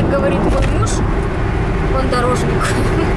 как говорит мой муж, он дорожник.